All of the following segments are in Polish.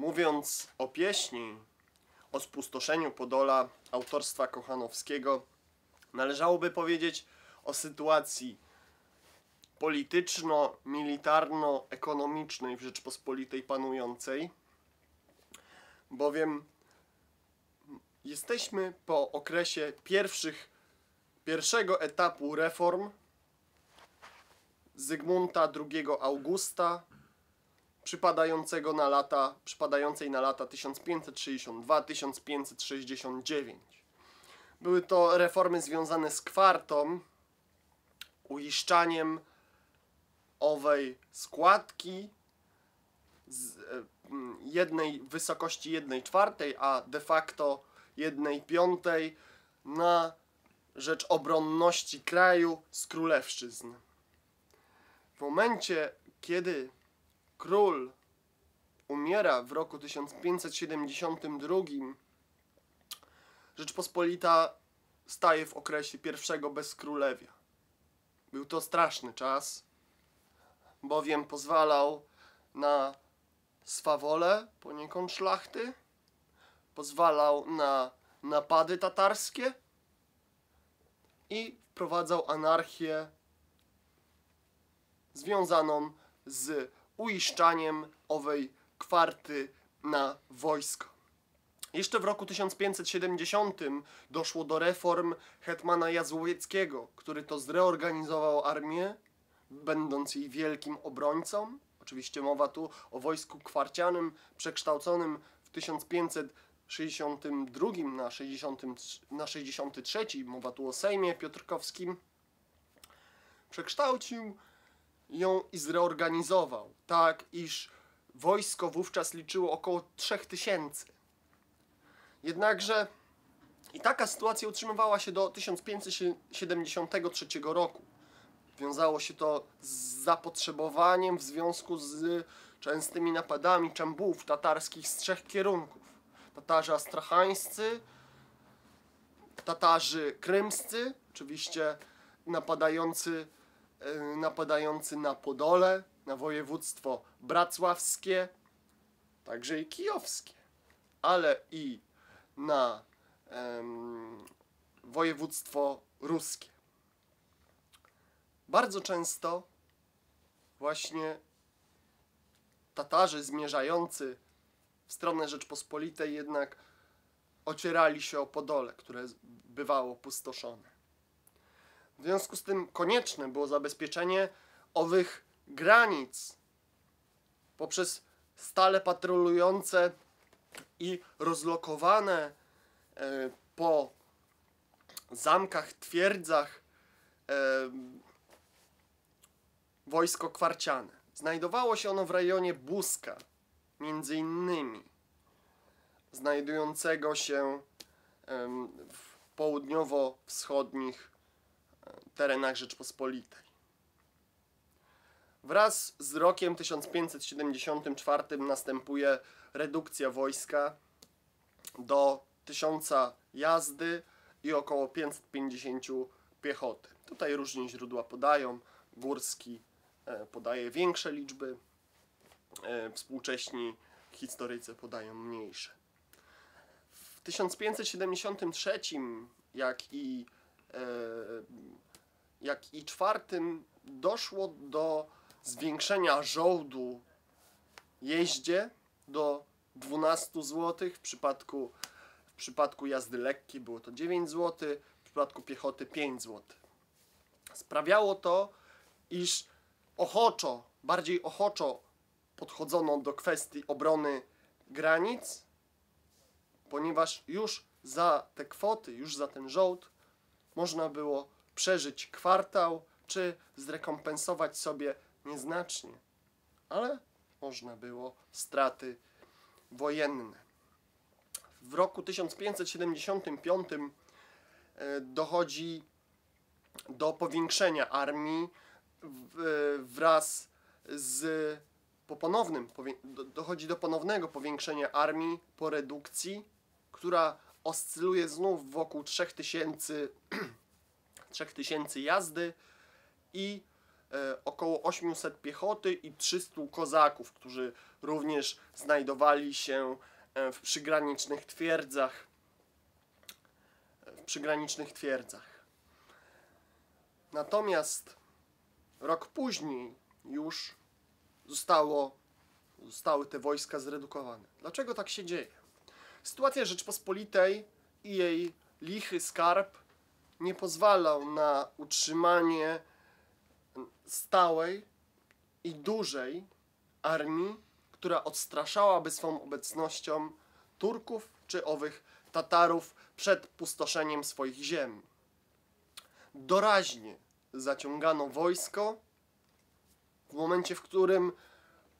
Mówiąc o pieśni, o spustoszeniu Podola autorstwa Kochanowskiego, należałoby powiedzieć o sytuacji polityczno-militarno-ekonomicznej w Rzeczpospolitej panującej, bowiem jesteśmy po okresie pierwszych, pierwszego etapu reform Zygmunta II Augusta, przypadającego na lata, przypadającej na lata 1562-1569. Były to reformy związane z kwartą, uiszczaniem owej składki z e, jednej wysokości jednej czwartej, a de facto jednej piątej na rzecz obronności kraju z królewszczyzn. W momencie, kiedy król umiera w roku 1572, Rzeczpospolita staje w okresie pierwszego bezkrólewia. Był to straszny czas, bowiem pozwalał na swawolę poniekąd szlachty, pozwalał na napady tatarskie i wprowadzał anarchię związaną z uiszczaniem owej kwarty na wojsko. Jeszcze w roku 1570 doszło do reform hetmana Jazłowieckiego, który to zreorganizował armię, będąc jej wielkim obrońcą. Oczywiście mowa tu o wojsku kwarcianym, przekształconym w 1562 na, 60, na 63, mowa tu o Sejmie Piotrkowskim. Przekształcił ją i zreorganizował, tak iż wojsko wówczas liczyło około 3000. Jednakże i taka sytuacja utrzymywała się do 1573 roku. Wiązało się to z zapotrzebowaniem w związku z częstymi napadami czambów tatarskich z trzech kierunków. Tatarzy astrachańscy, Tatarzy krymscy, oczywiście napadający napadający na Podole, na województwo bracławskie, także i kijowskie, ale i na um, województwo ruskie. Bardzo często właśnie Tatarzy zmierzający w stronę Rzeczpospolitej jednak ocierali się o Podole, które bywało pustoszone. W związku z tym konieczne było zabezpieczenie owych granic poprzez stale patrolujące i rozlokowane e, po zamkach, twierdzach e, wojsko kwarciane. Znajdowało się ono w rejonie Buska, między innymi znajdującego się w południowo-wschodnich terenach Rzeczpospolitej. Wraz z rokiem 1574 następuje redukcja wojska do 1000 jazdy i około 550 piechoty. Tutaj różnie źródła podają. Górski e, podaje większe liczby, e, współcześni historycy podają mniejsze. W 1573, jak i jak i czwartym doszło do zwiększenia żołdu jeździe do 12 zł, w przypadku, w przypadku jazdy lekkiej było to 9 zł, w przypadku piechoty 5 zł. Sprawiało to, iż ochoczo, bardziej ochoczo podchodzono do kwestii obrony granic, ponieważ już za te kwoty, już za ten żołd można było przeżyć kwartał, czy zrekompensować sobie nieznacznie, ale można było straty wojenne. W roku 1575 e, dochodzi do powiększenia armii wraz z po ponownym, dochodzi do ponownego powiększenia armii po redukcji, która oscyluje znów wokół 3000 3000 jazdy i e, około 800 piechoty i 300 kozaków, którzy również znajdowali się e, w przygranicznych twierdzach. W przygranicznych twierdzach. Natomiast rok później już zostało, zostały te wojska zredukowane. Dlaczego tak się dzieje? Sytuacja Rzeczpospolitej i jej lichy skarb nie pozwalał na utrzymanie stałej i dużej armii, która odstraszałaby swą obecnością Turków czy owych Tatarów przed pustoszeniem swoich ziem. Doraźnie zaciągano wojsko w momencie, w którym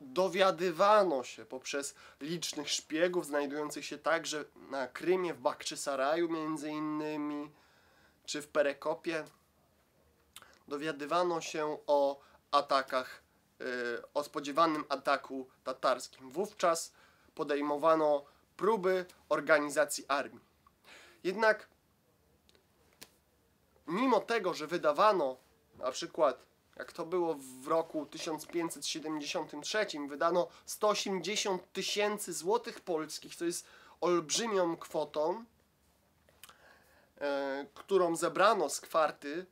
dowiadywano się poprzez licznych szpiegów znajdujących się także na Krymie, w Bakczysaraju między innymi, czy w Perekopie, dowiadywano się o atakach, yy, o spodziewanym ataku tatarskim. Wówczas podejmowano próby organizacji armii. Jednak mimo tego, że wydawano na przykład jak to było w roku 1573, wydano 180 tysięcy złotych polskich, co jest olbrzymią kwotą, e, którą zebrano z kwarty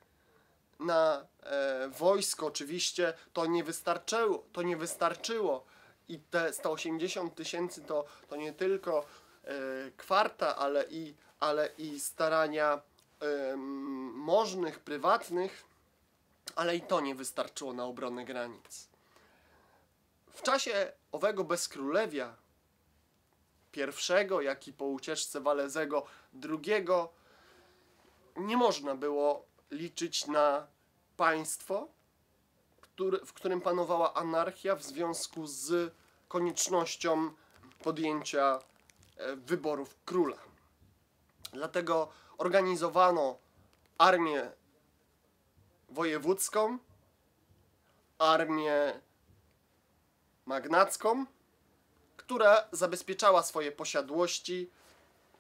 na e, wojsko. Oczywiście to nie wystarczyło, to nie wystarczyło. I te 180 tysięcy to, to nie tylko e, kwarta, ale i, ale i starania możnych, prywatnych ale i to nie wystarczyło na obronę granic. W czasie owego bezkrólewia, pierwszego, jak i po ucieczce Walezego drugiego, nie można było liczyć na państwo, który, w którym panowała anarchia w związku z koniecznością podjęcia e, wyborów króla. Dlatego organizowano armię wojewódzką, armię magnacką, która zabezpieczała swoje posiadłości,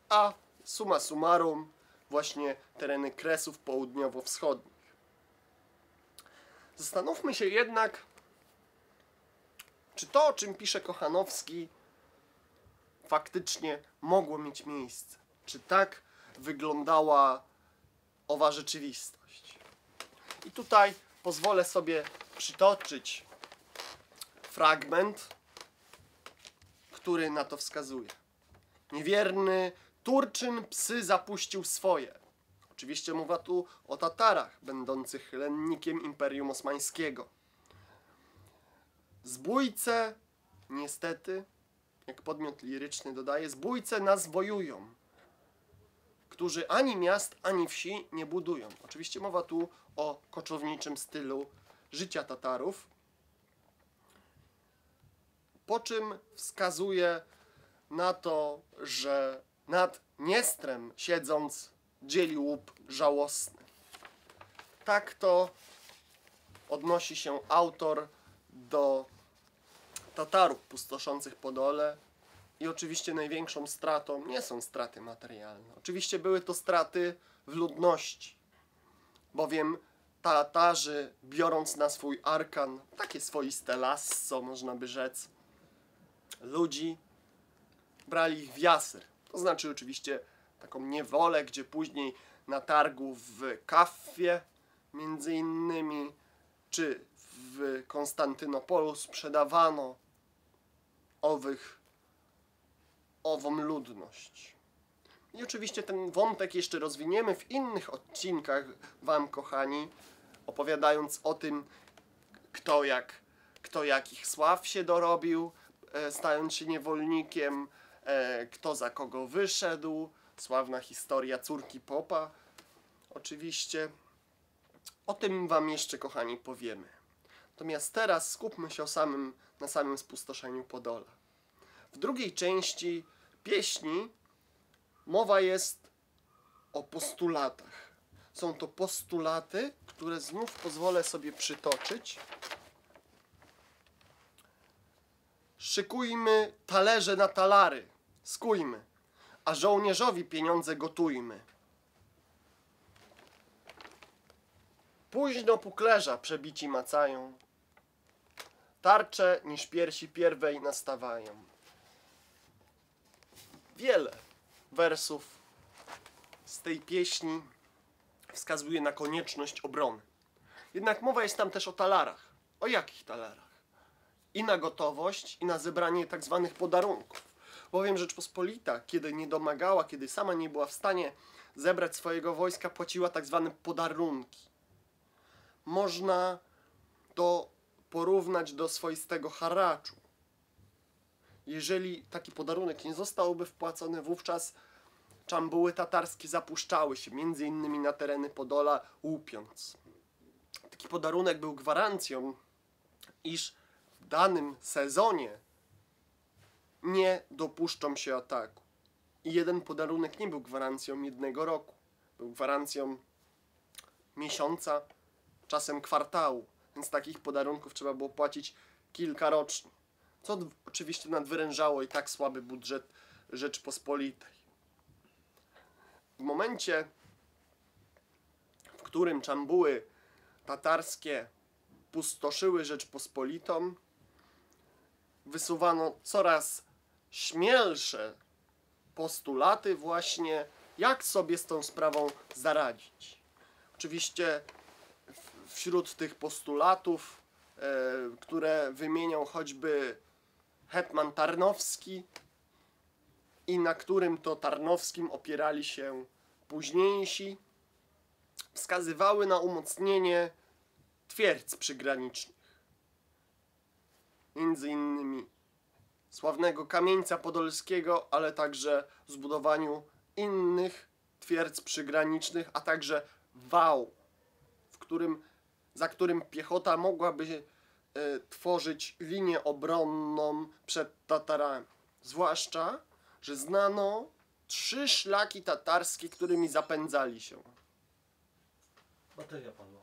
a summa summarum właśnie tereny Kresów południowo-wschodnich. Zastanówmy się jednak, czy to, o czym pisze Kochanowski, faktycznie mogło mieć miejsce. Czy tak wyglądała owa rzeczywistość. I tutaj pozwolę sobie przytoczyć fragment, który na to wskazuje. Niewierny Turczyn psy zapuścił swoje. Oczywiście mowa tu o Tatarach, będących lennikiem Imperium Osmańskiego. Zbójce, niestety, jak podmiot liryczny dodaje, zbójce nas wojują, którzy ani miast, ani wsi nie budują. Oczywiście mowa tu o koczowniczym stylu życia Tatarów, po czym wskazuje na to, że nad Niestrem siedząc dzieli łup żałosny. Tak to odnosi się autor do Tatarów pustoszących Podole i oczywiście największą stratą nie są straty materialne. Oczywiście były to straty w ludności bowiem Tatarzy, biorąc na swój arkan takie swoiste lasso, można by rzec, ludzi, brali ich w jasyr. To znaczy oczywiście taką niewolę, gdzie później na targu w Kaffie, między innymi, czy w Konstantynopolu sprzedawano owych, ową ludność. I oczywiście ten wątek jeszcze rozwiniemy w innych odcinkach Wam, kochani, opowiadając o tym, kto jak, kto jakich sław się dorobił, e, stając się niewolnikiem, e, kto za kogo wyszedł, sławna historia córki Popa, oczywiście. O tym Wam jeszcze, kochani, powiemy. Natomiast teraz skupmy się samym, na samym spustoszeniu Podola. W drugiej części pieśni Mowa jest o postulatach. Są to postulaty, które znów pozwolę sobie przytoczyć. Szykujmy talerze na talary, skujmy, a żołnierzowi pieniądze gotujmy. Późno puklerza przebici macają, tarcze niż piersi pierwej nastawają. Wiele wersów z tej pieśni wskazuje na konieczność obrony. Jednak mowa jest tam też o talarach. O jakich talarach? I na gotowość, i na zebranie tak zwanych podarunków. Bowiem Rzeczpospolita, kiedy nie domagała, kiedy sama nie była w stanie zebrać swojego wojska, płaciła tak zwane podarunki. Można to porównać do swoistego haraczu. Jeżeli taki podarunek nie zostałby wpłacony, wówczas czambuły tatarskie zapuszczały się, między innymi na tereny Podola, łupiąc. Taki podarunek był gwarancją, iż w danym sezonie nie dopuszczą się ataku. I jeden podarunek nie był gwarancją jednego roku. Był gwarancją miesiąca, czasem kwartału. Więc takich podarunków trzeba było płacić kilka rocznie. Co oczywiście nadwyrężało i tak słaby budżet Rzeczpospolitej. W momencie, w którym czambuły tatarskie pustoszyły Rzeczpospolitą, wysuwano coraz śmielsze postulaty właśnie, jak sobie z tą sprawą zaradzić. Oczywiście wśród tych postulatów, e, które wymieniał choćby hetman Tarnowski i na którym to Tarnowskim opierali się późniejsi, wskazywały na umocnienie twierdz przygranicznych. Między innymi sławnego kamieńca podolskiego, ale także zbudowaniu innych twierdz przygranicznych, a także wał, w którym, za którym piechota mogłaby tworzyć linię obronną przed Tatarami. Zwłaszcza, że znano trzy szlaki tatarskie, którymi zapędzali się. Bateria padła.